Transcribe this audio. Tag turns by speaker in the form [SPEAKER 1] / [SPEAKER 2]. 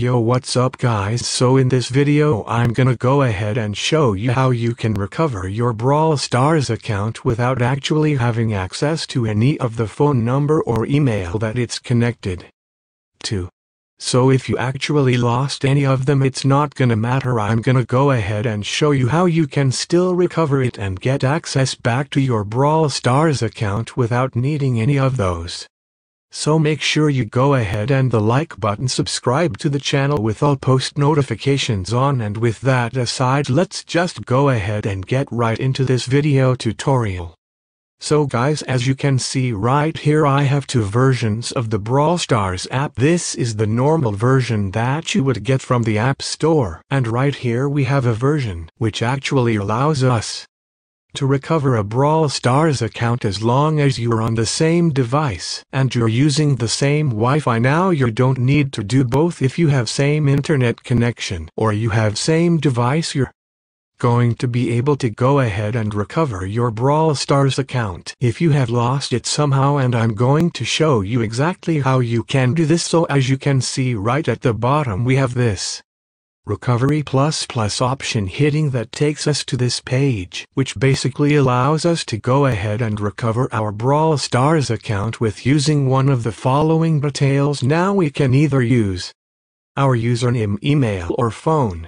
[SPEAKER 1] Yo what's up guys so in this video I'm gonna go ahead and show you how you can recover your Brawl Stars account without actually having access to any of the phone number or email that it's connected to. So if you actually lost any of them it's not gonna matter I'm gonna go ahead and show you how you can still recover it and get access back to your Brawl Stars account without needing any of those. So make sure you go ahead and the like button subscribe to the channel with all post notifications on and with that aside let's just go ahead and get right into this video tutorial. So guys as you can see right here I have two versions of the Brawl Stars app. This is the normal version that you would get from the App Store. And right here we have a version which actually allows us to recover a Brawl Stars account as long as you're on the same device and you're using the same Wi-Fi. Now you don't need to do both if you have same internet connection or you have same device you're going to be able to go ahead and recover your Brawl Stars account if you have lost it somehow. And I'm going to show you exactly how you can do this. So as you can see right at the bottom we have this Recovery Plus Plus option hitting that takes us to this page, which basically allows us to go ahead and recover our Brawl Stars account with using one of the following details. Now we can either use our username email or phone